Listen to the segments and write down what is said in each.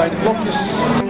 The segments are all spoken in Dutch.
bij de klokjes.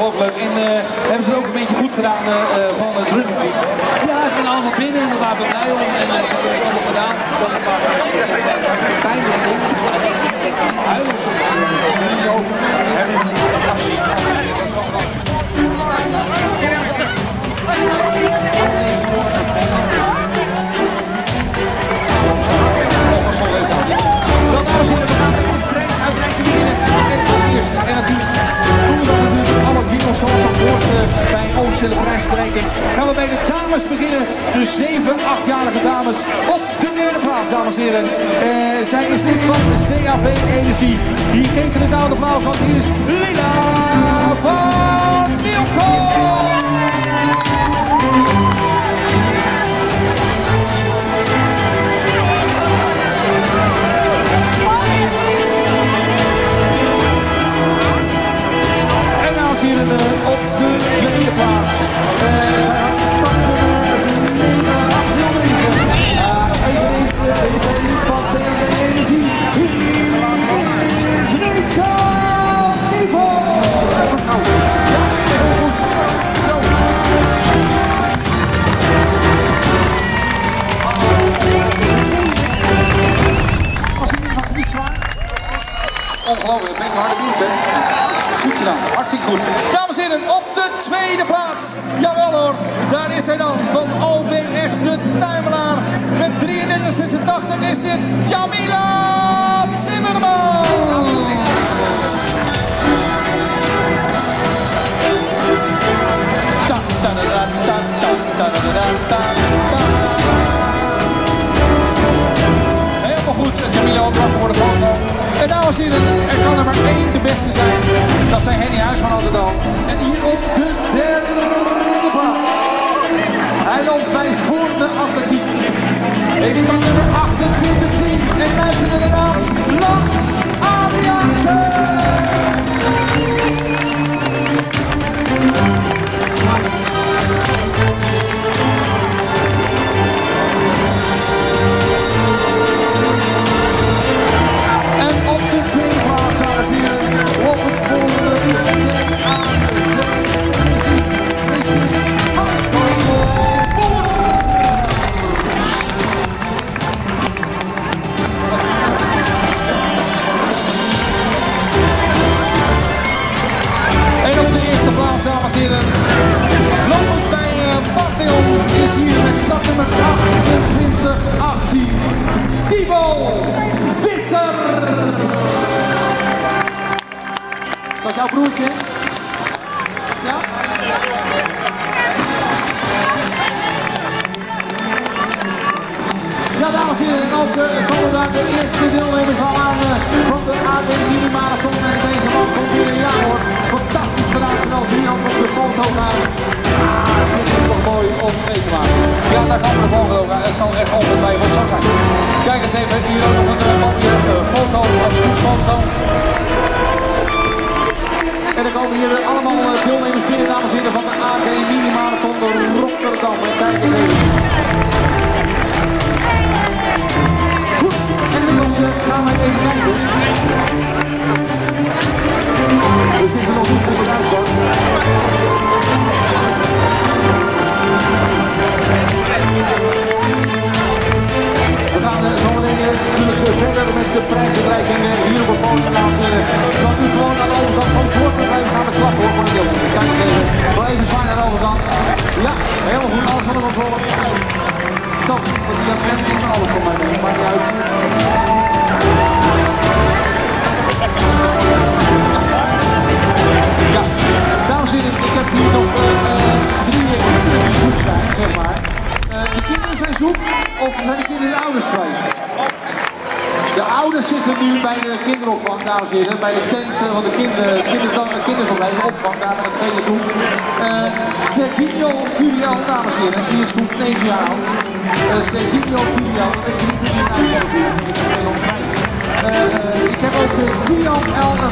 Ongelooflijk. En eh, hebben ze het ook een beetje goed gedaan eh, eh, van het running team. Ja, ze zijn allemaal binnen en daar waren we blij om. En eh, ze hebben het allemaal gedaan. Dat is waar we pijnlijke dingen. Alleen, ik huilen soms. Dat is niet zo. We hebben het afzien. Dan dames en heren, we gaan de prijs uitreiken beginnen. En als eerste, en natuurlijk doen we dan zoals hoort eh, bij officiële prijsuitreiking. Gaan we bij de dames beginnen. De 7, 8-jarige dames op de derde plaats, dames en heren. Eh, zij is lid van CAV Energie. Die geeft een applaus, want hier is Lina van Nieuwkoop. Al. En hier op de derde plaats. Hij loopt bij voor de atletiek. Heeft dan nummer 28 28-18. Timo Visser. Dat is jouw broertje? Ja? Ja, dames en heren, en ook komen daar de eerste deelnemers al aan uh, van de AD Mini-marathon. En deze man komt weer, ja hoor, fantastisch gedaan terwijl ze hier op de foto gaan. Dit is toch mooi om mee te maken. Ja, daar gaan we de volgende ook. Het zal echt ongetwijfeld zo zijn. Kijk eens even, hier ook nog een uh, mooie foto, als foto. En dan komen hier allemaal deelnemers binnen, dames en heren, van de AD Mini-marathon Rotterdam. En kijk eens even. Goed, en inmiddels gaan we even kijken. We zitten nog niet goed uit hoor.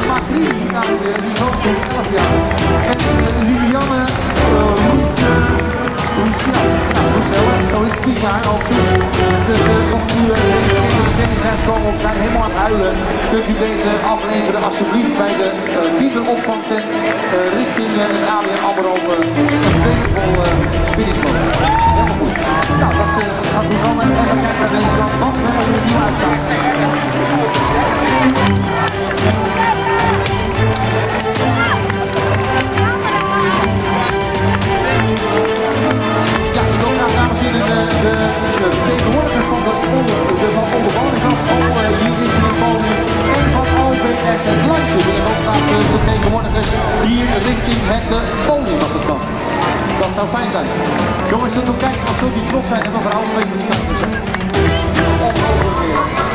Macri, en die is ook zo'n 11 jaar. En Roesel, nou is 10 jaar ook zo. Dus mocht u deze zijn komen zijn helemaal aan het huilen, kunt u deze afleveren alsjeblieft bij de kinderopvangtent richting het ABN AMRO uh, finishloop. Helemaal goed. Nou, dat gaat u dan en kijken naar deze. De, de, de vertegenwoordigers van de, onder, de van onderwoningschool uh, hier richting het podium en van OBS het landje. ook graag de vertegenwoordigers hier richting het uh, podium als het kan. Dat zou fijn zijn. Jongens, zult ook kijken, wat zult u trots zijn en nog een half twee minuten. Ongelooflijk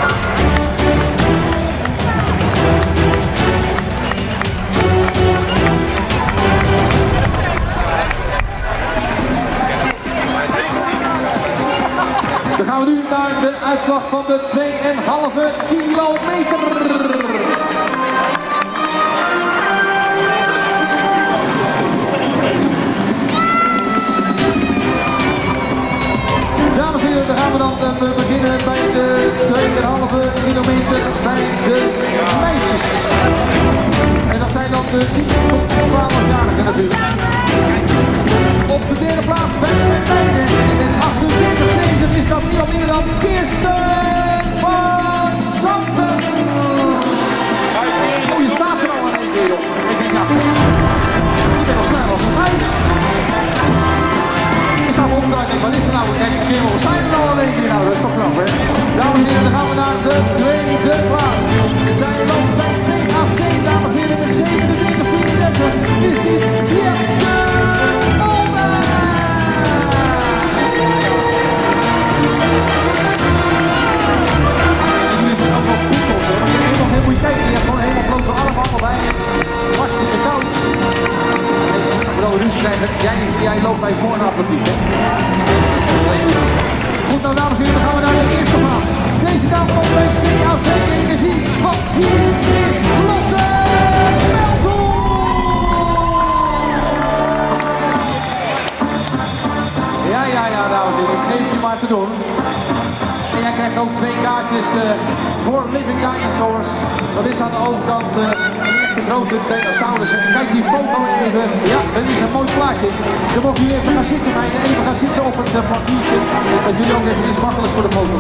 Dan mogen jullie even gaan zitten bij even gaan zitten op het eh, papiertje. Dat jullie ook even iets makkelijk voor de foto.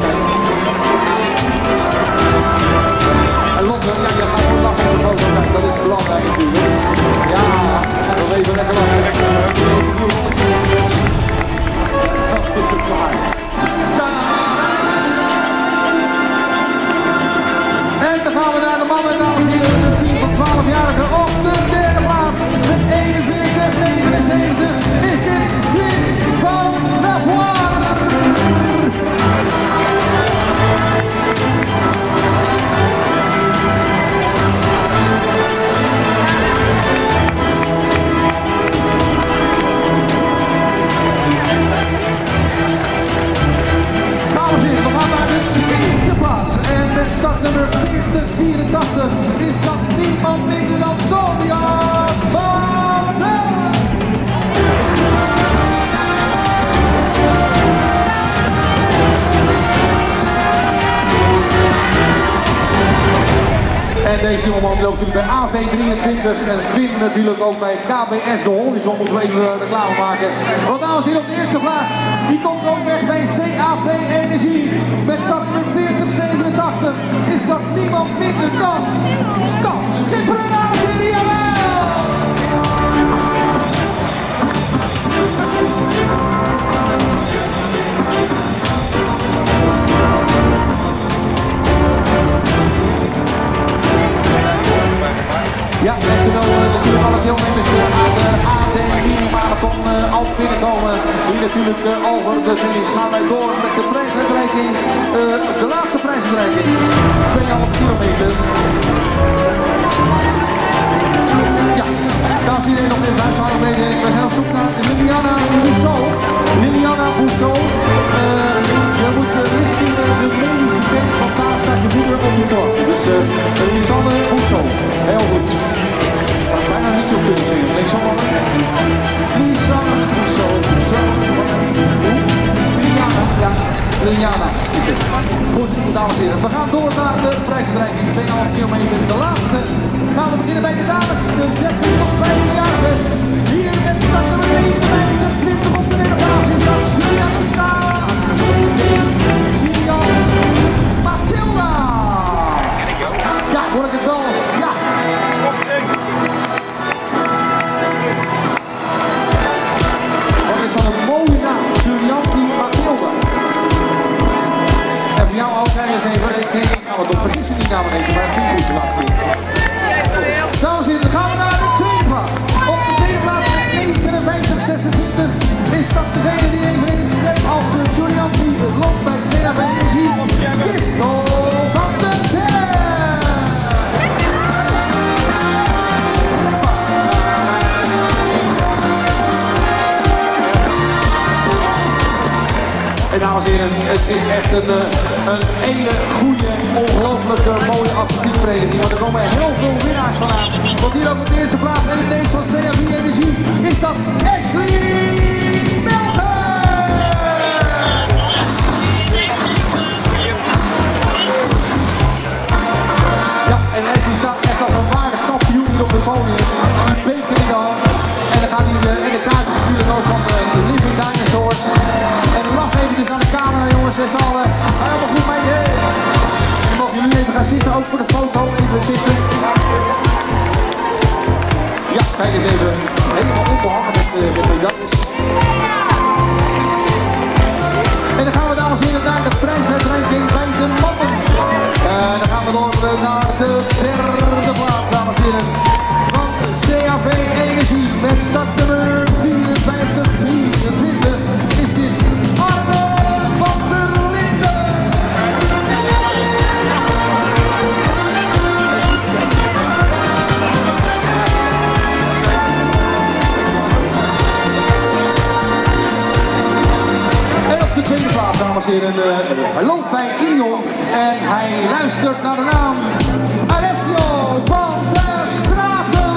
En Lotte, ja, je gaat lachen voor de foto. Dat is lang. natuurlijk. Ja, dan even lekker lachen. Dat is het klaar. En dan gaan we naar de mannen en. Met startnummer 4084 is dat niemand minder dan Tobias Deze jongeman loopt natuurlijk bij AV23 en Quinn natuurlijk ook bij KBS de Horizon. Moeten we even eh, reclame maken. Want dames heren op de eerste plaats, die komt ook weg bij CAV Energie. Met startnummer 4087 is dat niemand minder dan Stan Schipper, dames en heren, jawel! Ja, en terwijl eh, natuurlijk alle deelnemers eh, aan de AD Mini-marathon eh, al binnenkomen, die natuurlijk eh, over de finish gaan wij door met de prijsuitreiking. eh, de laatste prijsuitreiking, 2,5 kilometer. We gaan door naar de prijsverreiking. 2,5 kilometer. De laatste gaan we beginnen bij de dames. De 13 tot 15 jarigen. Voor jou kijk eens even. Denk, ik ga wat op vergissen die naam even, maar het ik goed vanaf hier. Dames en heren, gaan we naar de tweede plaats. Op de tweede plaats met 59, 26 is dat degene die eveneens net als eh, Julianti loopt bij CAB Energie. Disco van Berg. En dames en heren, het is echt een, eh, een hele goede, ongelooflijke mooie atletiekvereniging. Want er komen heel veel winnaars van aan. Want hier op de eerste plaats in deze van CFB Energie is dat Ashley een op het podium. Die beker in de hand. En dan gaat hij de, en de kaart natuurlijk ook van de Living en eh, hij loopt bij Ion en hij luistert naar de naam Alessio van der Straten.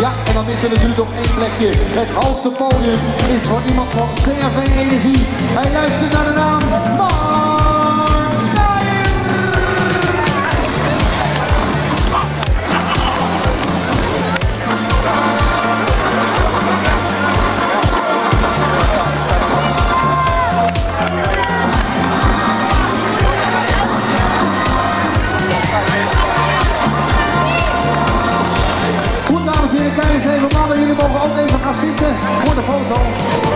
Ja, en dan missen we natuurlijk nog één plekje. Het hoogste podium is voor iemand van CRV Energie. Hij luistert naar de naam Goed, dames en heren, kijk eens even mannen. Jullie mogen ook even gaan zitten voor de foto.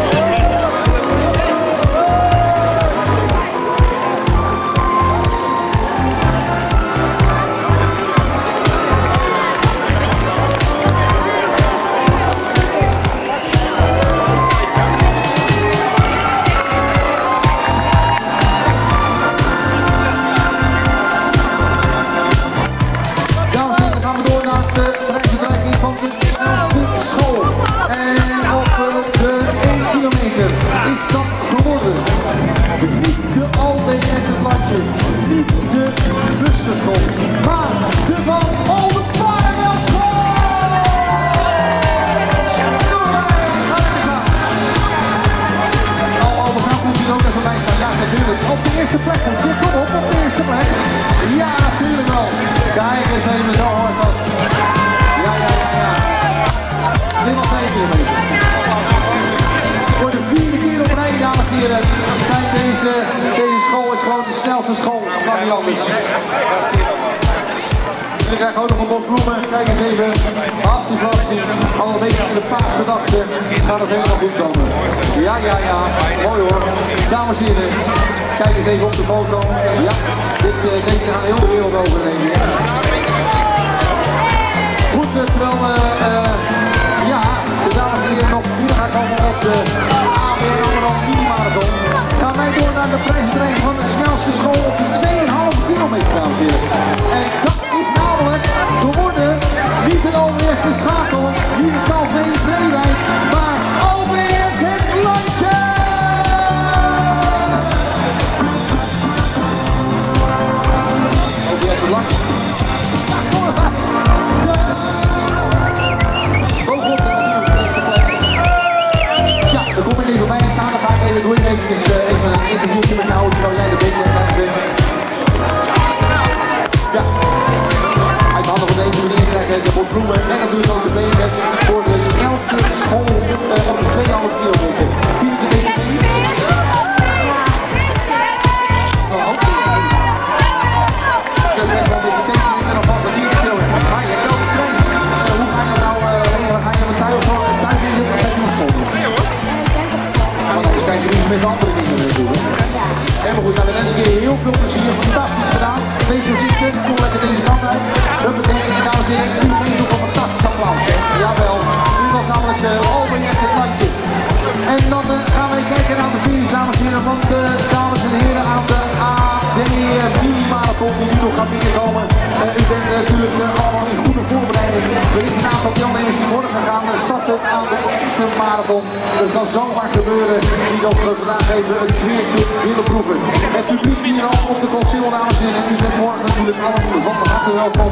Al een beetje in de paasgedachte. Gaat het helemaal goed komen. Ja, ja, ja. Mooi hoor. Dames en heren. Kijk eens even op de foto. Ja, dit, uh, deze gaan heel de wereld over, denk. Goed, uh, terwijl uh, ja, de dames en nog hier gaan komen op de ABN AMRO Mini-marathon. Gaan wij door naar de prijsbrengen van de snelste school op de 2,5 kilometer, dames en. En dat is namelijk geworden niet de allereerste schakel, niet de Calvin Vreewijk, maar OBS het landje! OBS het landje. Ja, dan kom ik even bij staan, dan ga ik even even een interviewje met van deze meneer krijgen de Bos Bloemen en natuurlijk ook de benen voor de snelste school uh, op de 200 kilometer. Helemaal goed, nou, dan wens ik je heel veel plezier. Fantastisch gedaan. Wees voorzichtig, kom lekker deze kant uit. Dat betekent, dames en heren, u vindt ook een fantastisch applaus. Jawel, u was namelijk de uh, het. En dan uh, gaan wij kijken naar de finish, dames en heren. Want, uh, dames en heren, aan de AD Mini-marathon die nu nog gaat binnenkomen. U bent natuurlijk allemaal in goede voorbereiding. Er is een aantal deelnemers die morgen gaan starten aan de echte marathon. Het kan zomaar gebeuren die nog vandaag even het sfeertje willen proeven. Het publiek hier al op de Conciel, dames en heren. U bent morgen natuurlijk allemaal van harte welkom.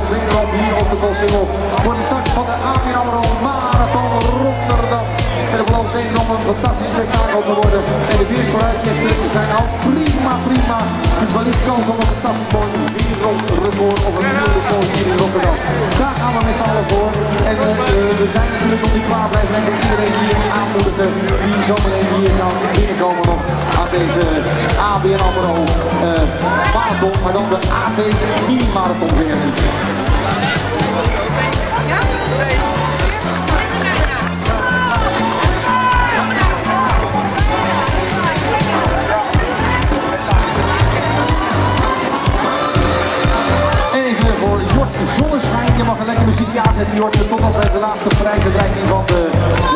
Hier op de Conciel voor de start van de AMRO Marathon Rotterdam. En het belooft wederom een fantastisch spektakel te worden. En de weersvooruitzichten zijn al prima, prima. Dus wellicht kans op een fantastisch mooi wereldrecord of een nieuw record hier in Rotterdam. Daar gaan we met z'n allen voor. En uh, we zijn natuurlijk nog niet klaar blijven en iedereen hier aanmoedigen die zometeen hier kan binnenkomen nog aan deze ABN AMRO uh, marathon, maar dan de AD mini-marathon versie. Ja? Zonneschijn. Je mag een lekker muziekje aanzetten, Jort. Totdat we de laatste prijsuitreiking van de,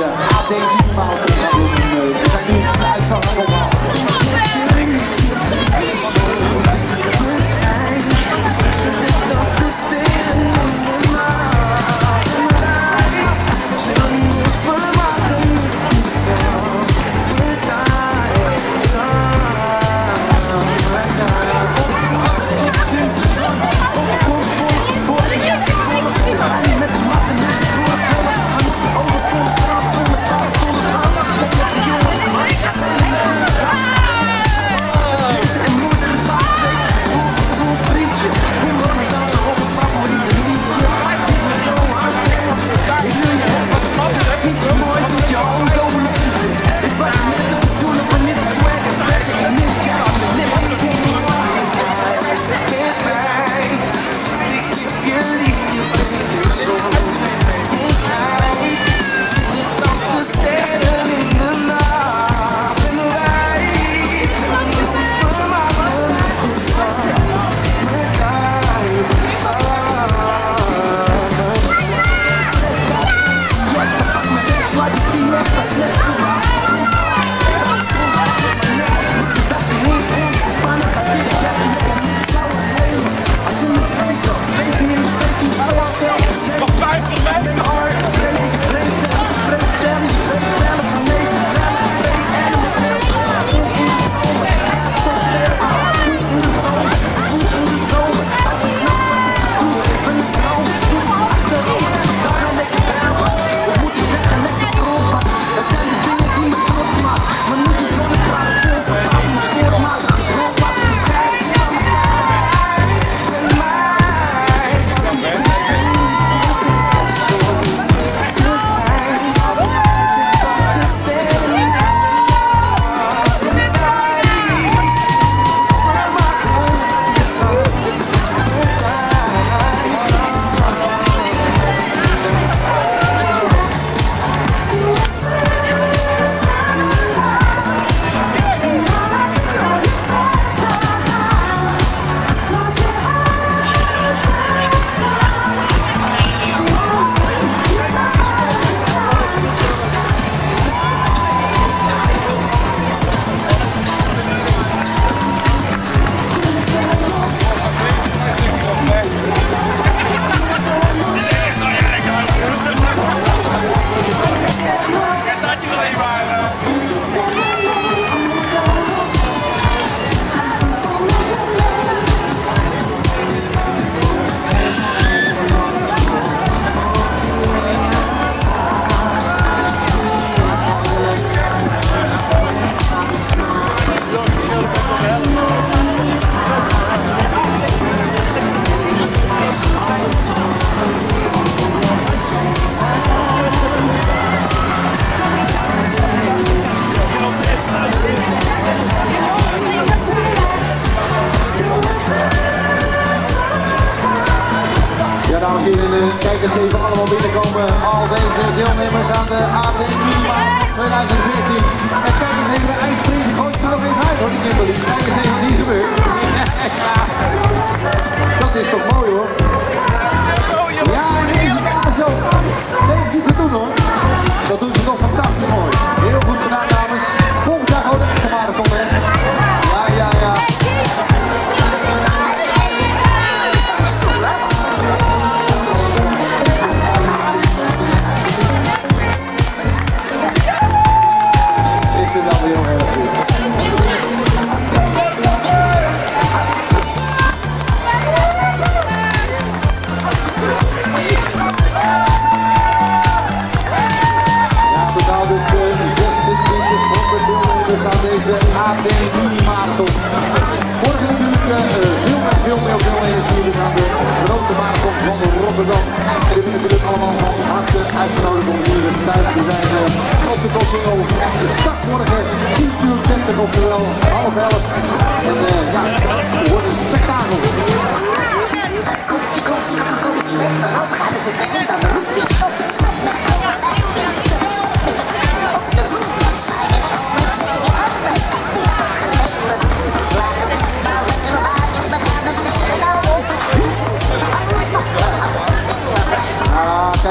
de AD doen. We zijn nu de uitslag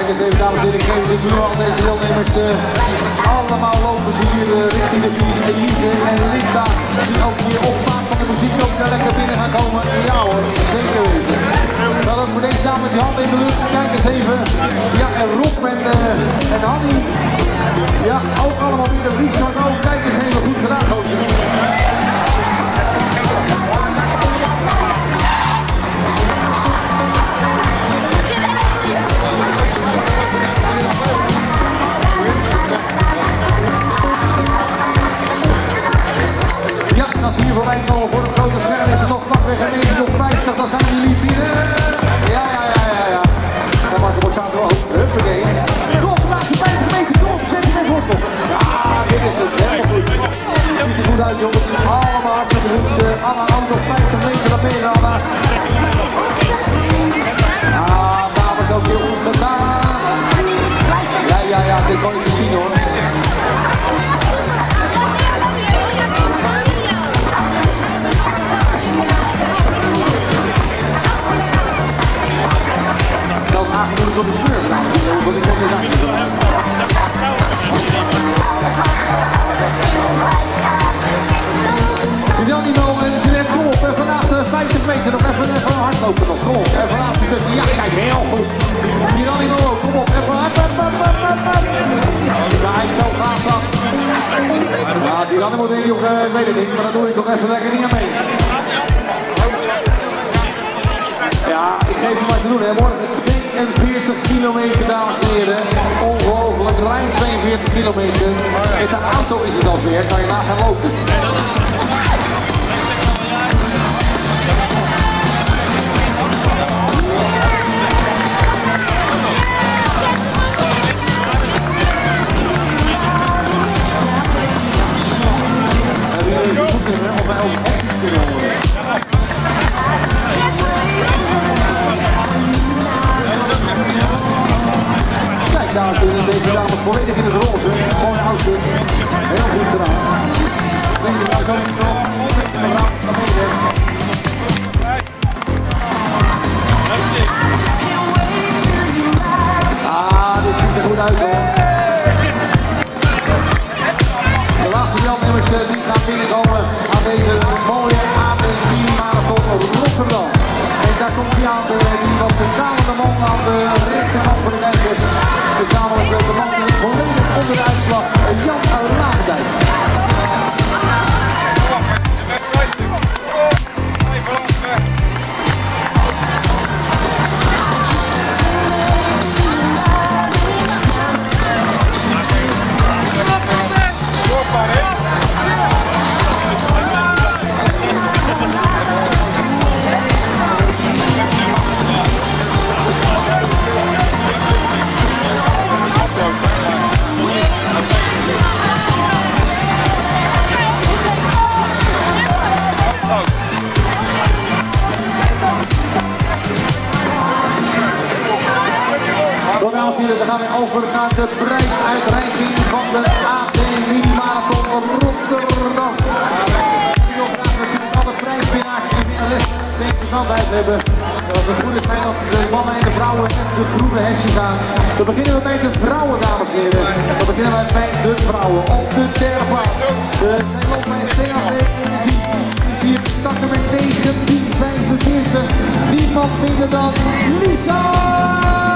Kijk eens even, dames en heren. Ik geef de vloer aan deze deelnemers. Eh, allemaal lopen ze hier eh, richting de finish. Elise en Linda, die ook hier op maat van de muziek ook daar lekker binnen gaan komen. Ja hoor, zeker weten. Wel ook voor deze dames die handen in de lucht. Kijk eens even. Ja, en Rob en, uh, en Hanny. Ja, ook allemaal in de vliegtuig. Nou, kijk eens even goed gedaan, hoor. Ja, en als we hier voorbij komen voor een grote scherm is het nog pakweg een 50, dan zijn jullie binnen. Geef je maar te doen, hè. Morgen 42 kilometer, dames en heren. Ongelooflijk, ruim 42 kilometer. Met de auto is het alweer, kan je daar gaan lopen. gedaan, kunnen deze dames volledig in het roze. Mooi uitzicht. Heel goed gedaan. Ah, dit ziet er goed uit hoor. De laatste deelnemers eh, die gaan binnenkomen aan deze kant uit hebben. Dat het goed zijn dat de mannen en de vrouwen de groene hesjes gaan. We beginnen we bij de vrouwen, dames en heren. We beginnen wij bij de vrouwen op de derde plaats. De zijn loopt bij CAC is hier starten met 1945. Niemand minder dan Lisa!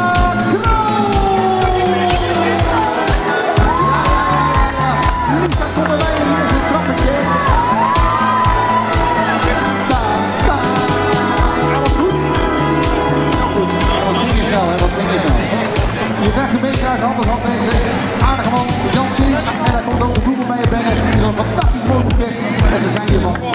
erg handig aanwezig. Aardige man, Jan Sies. En daar komt ook de voetbal bij je binnen. Het is een fantastisch mogelijk En ze zijn hier van